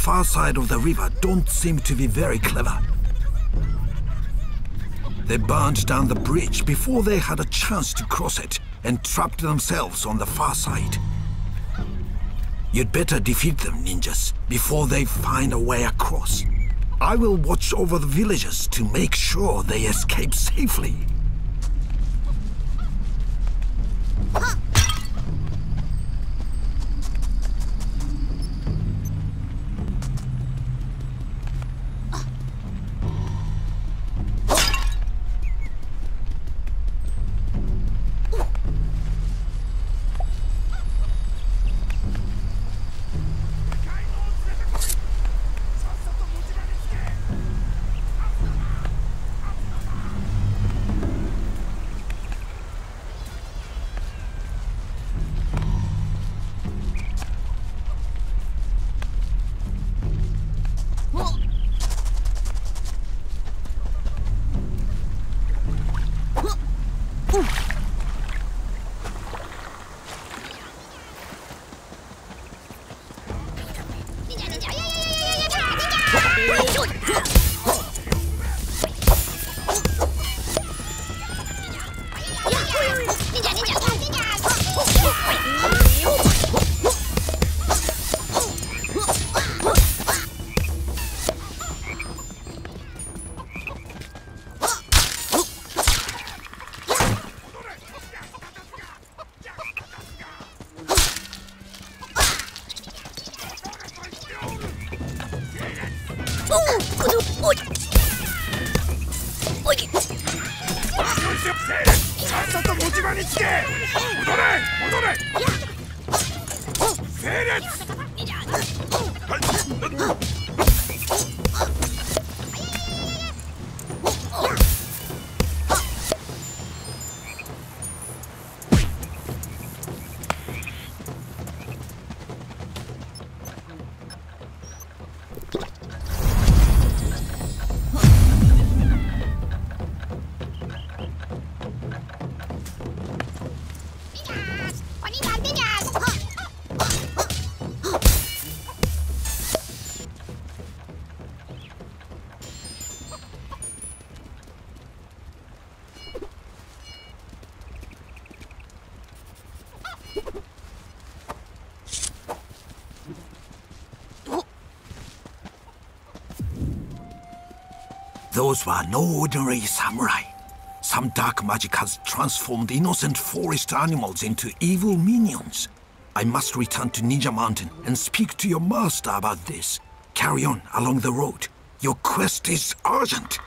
far side of the river don't seem to be very clever. They burned down the bridge before they had a chance to cross it and trapped themselves on the far side. You'd better defeat them, ninjas, before they find a way across. I will watch over the villagers to make sure they escape safely. Huh. Look. Those were no ordinary samurai. Some dark magic has transformed innocent forest animals into evil minions. I must return to Ninja Mountain and speak to your master about this. Carry on along the road. Your quest is urgent.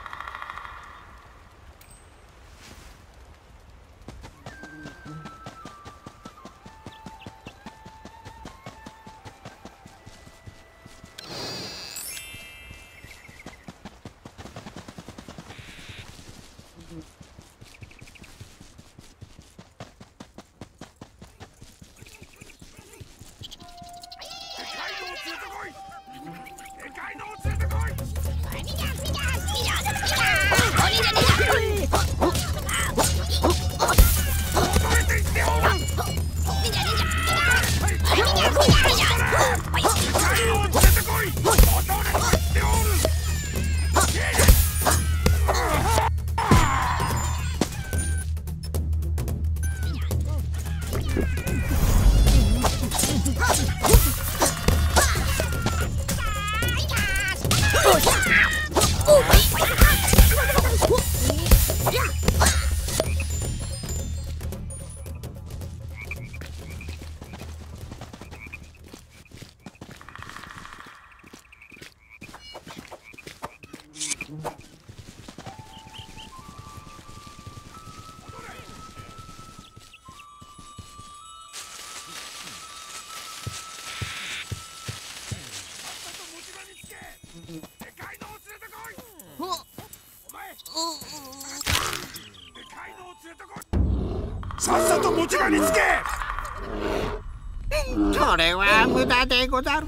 さっさと持ちにつけそ れは無駄でござる。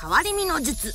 変わり身の術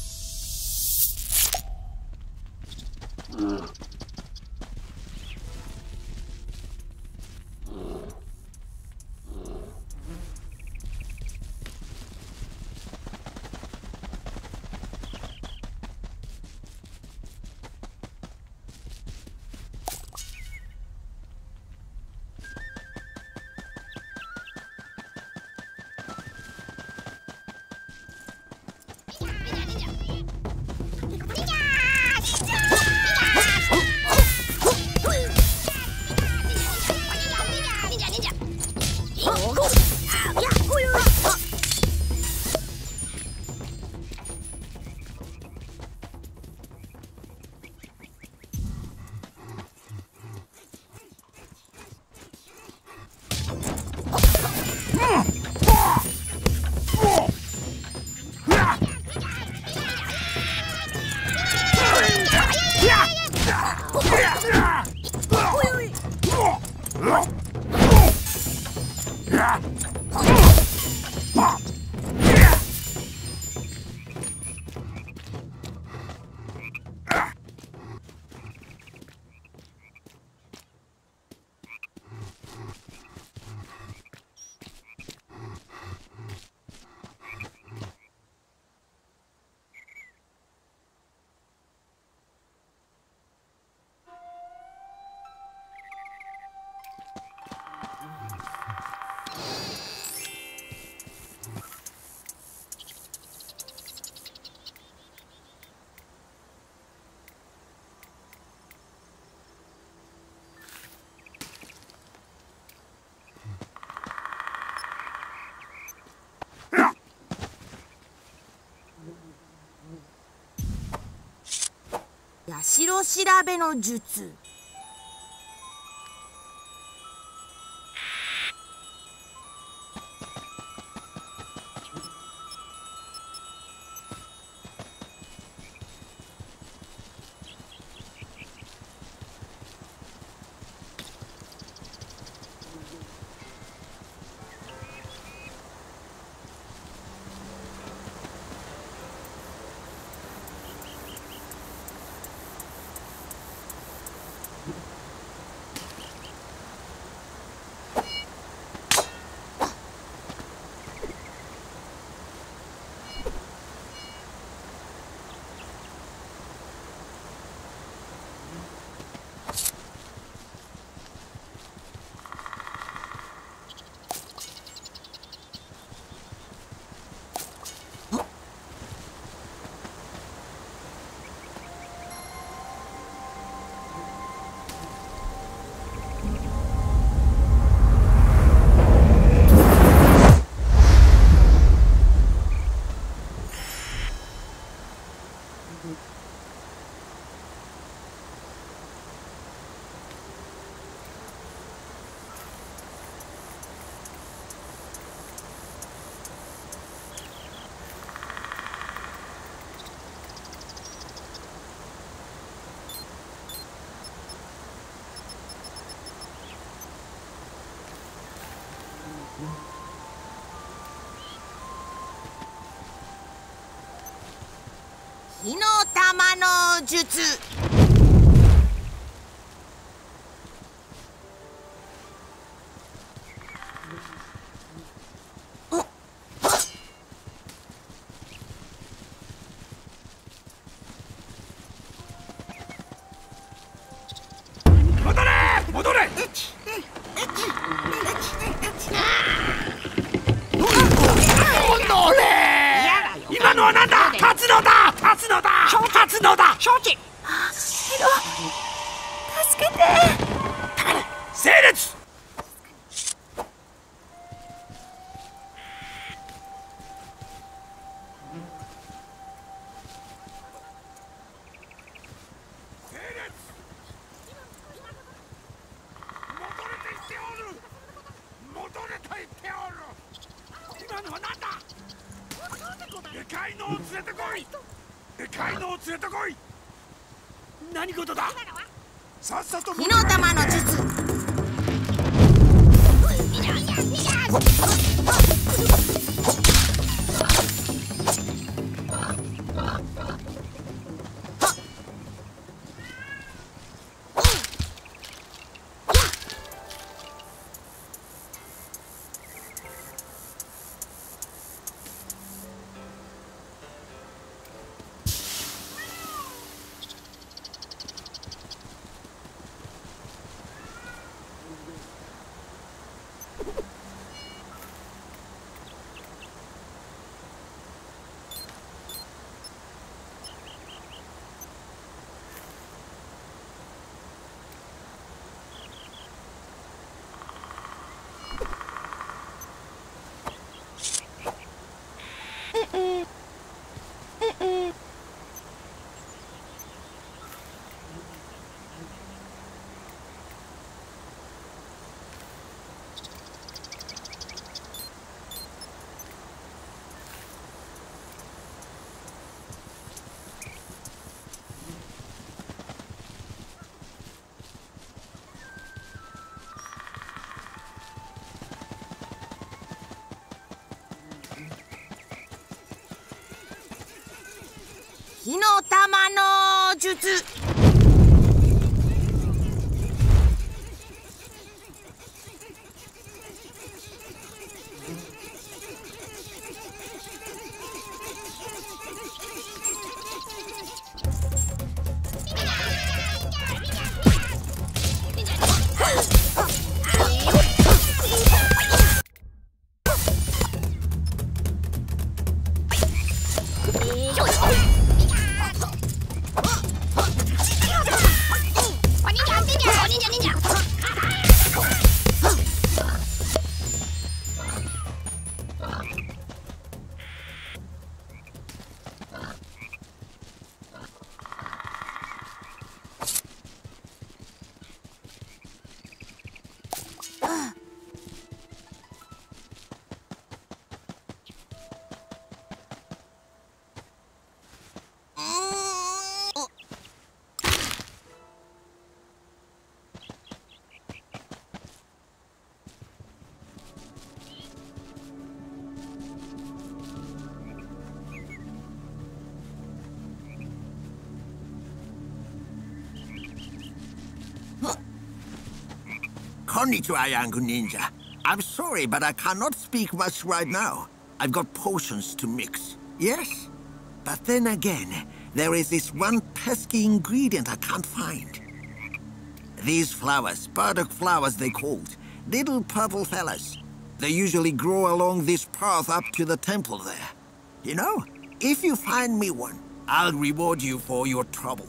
社調べの術火の玉の術は何だでかいのを連れてこいでかいのを連れてこい何事ださっさと火の玉の術様の術 Konnichiwa, young ninja. I'm sorry, but I cannot speak much right now. I've got potions to mix. Yes? But then again, there is this one pesky ingredient I can't find. These flowers, burdock flowers they called, little purple fellas. They usually grow along this path up to the temple there. You know, if you find me one, I'll reward you for your trouble.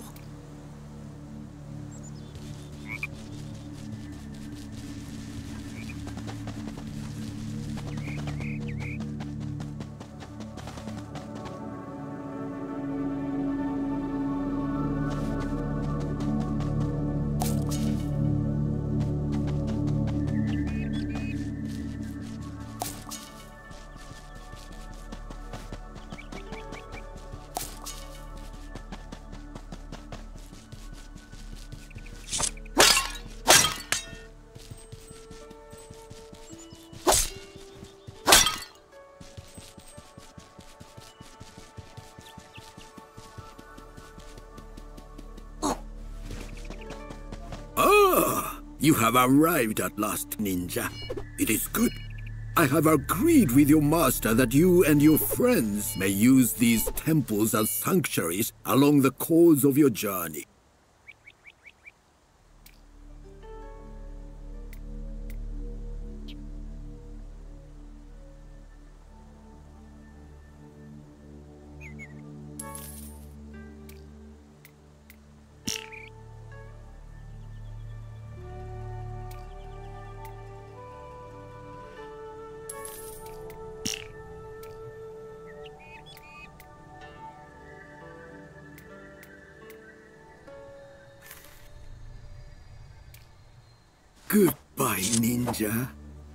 You have arrived at last, ninja. It is good. I have agreed with your master that you and your friends may use these temples as sanctuaries along the course of your journey.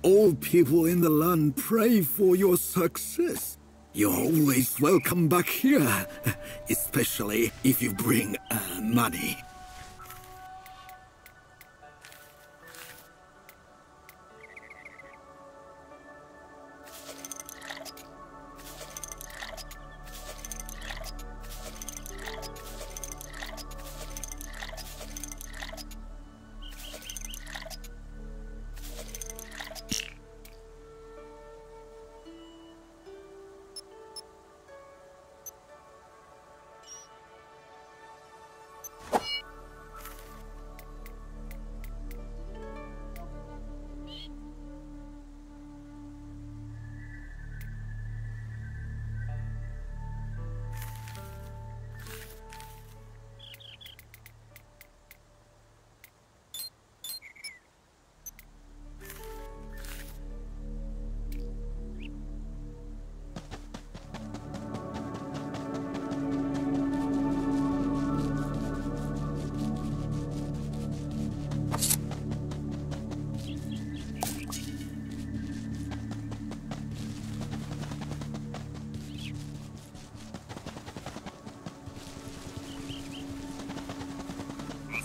all people in the land pray for your success. You're always welcome back here, especially if you bring uh, money.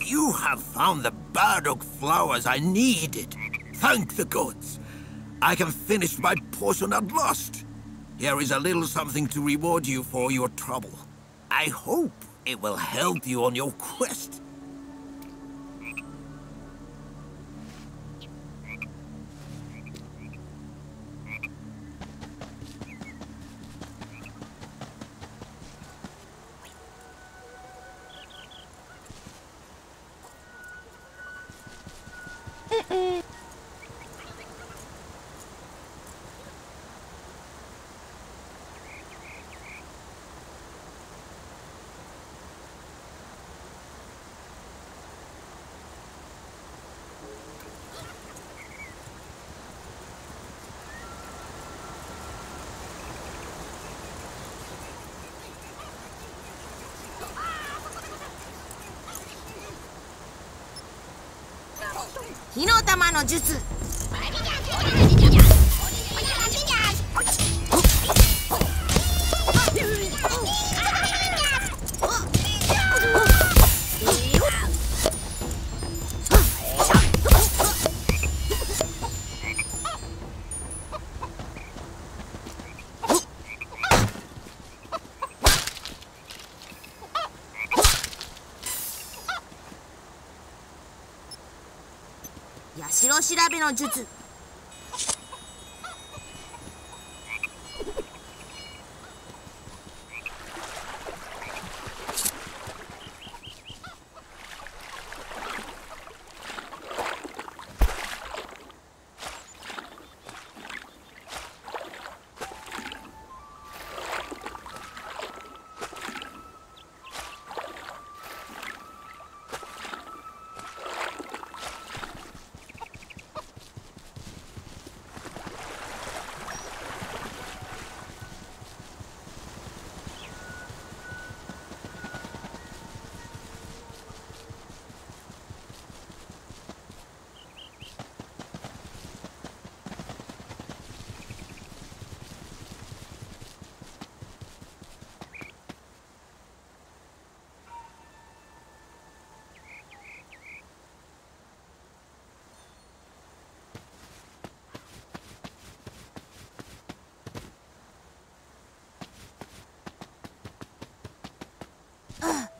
You have found the burdock flowers I needed. Thank the gods. I can finish my portion at last. Here is a little something to reward you for your trouble. I hope it will help you on your quest. 火の玉の術啊就就はあ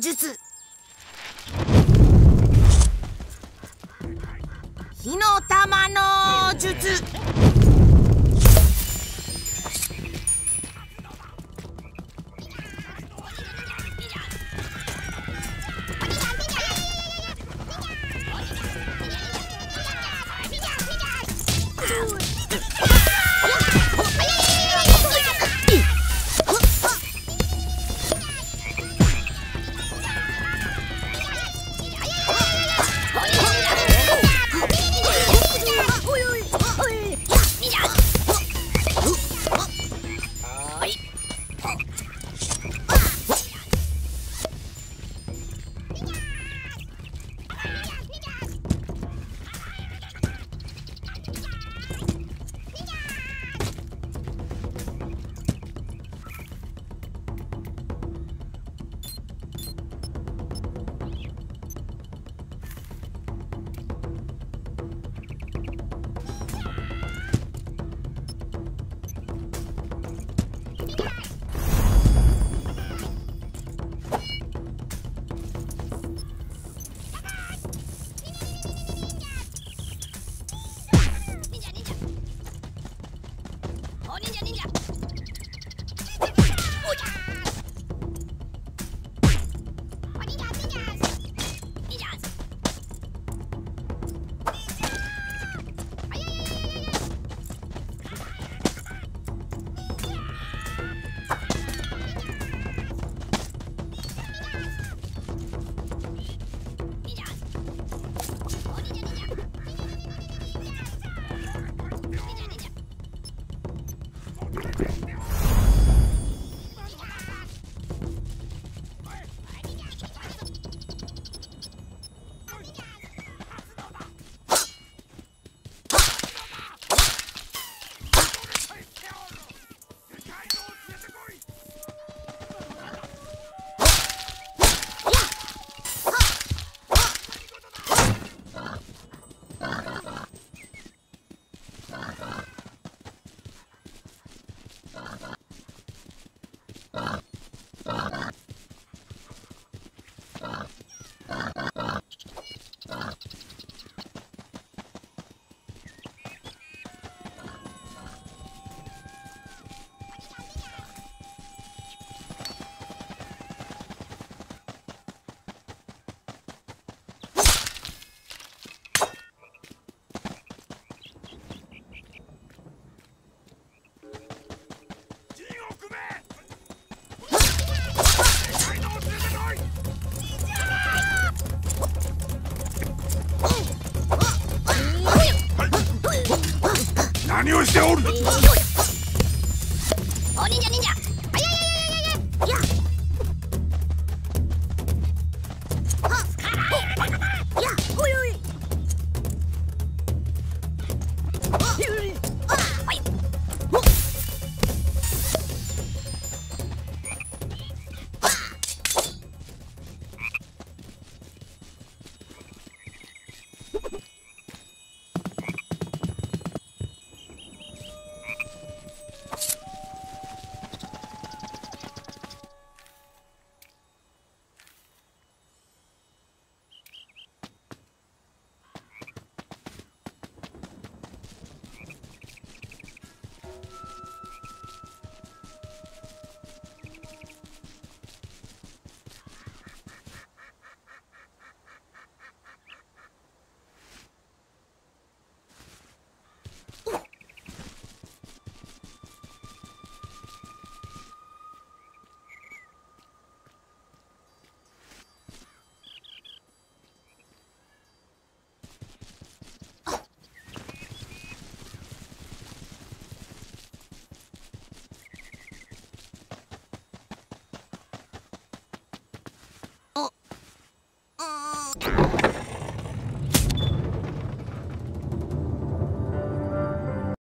術